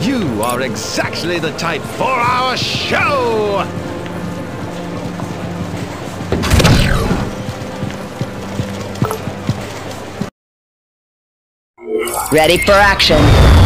You are exactly the type for our show! Ready for action.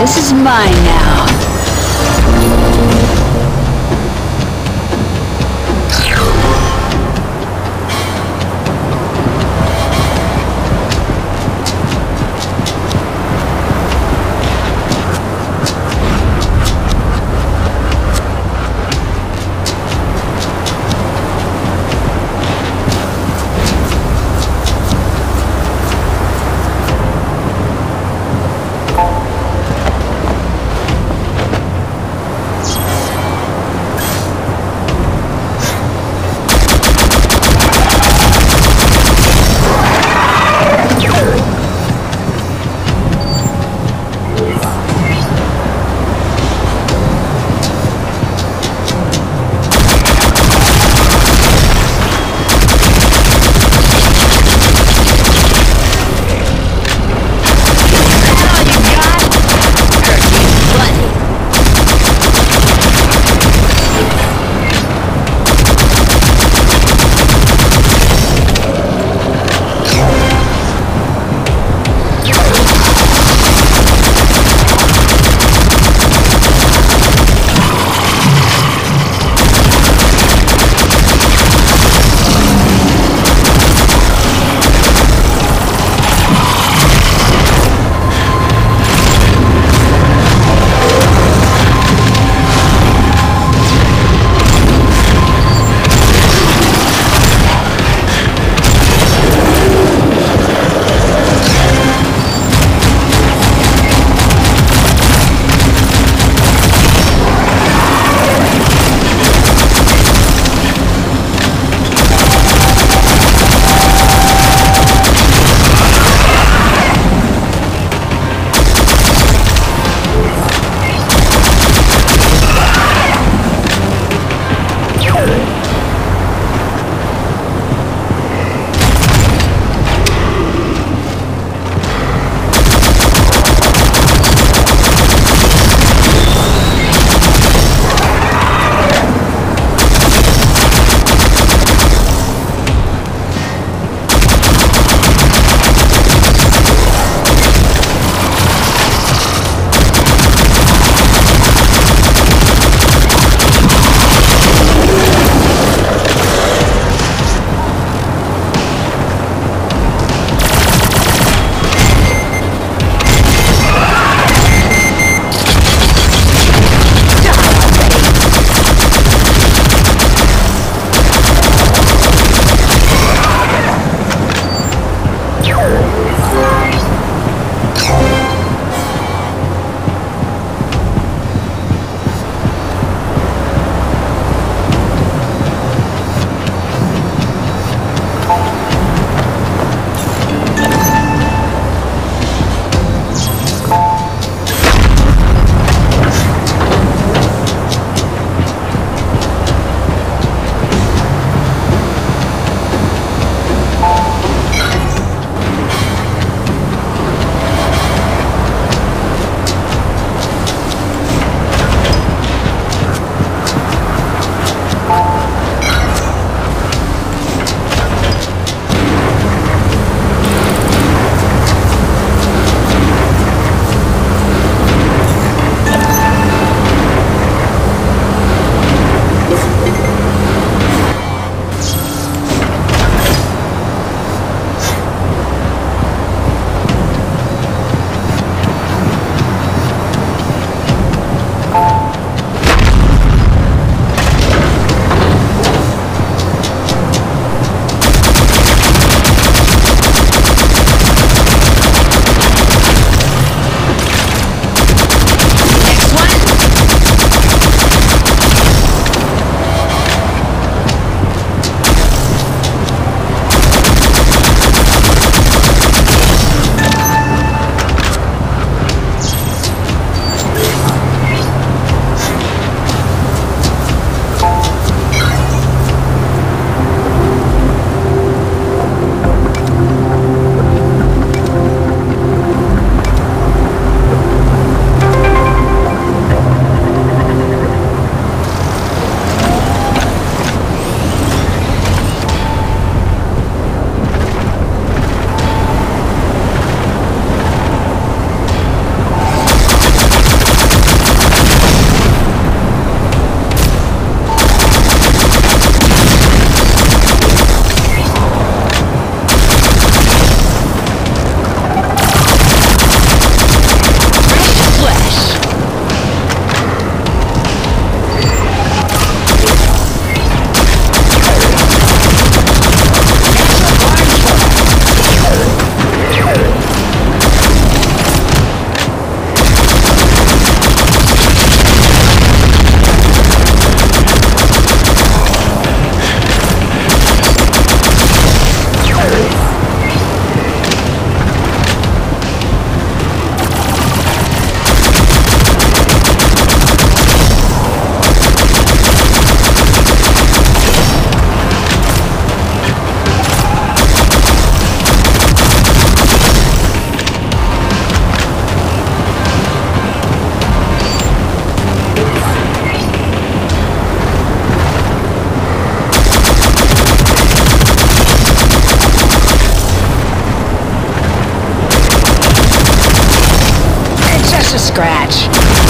This is mine now. just a scratch.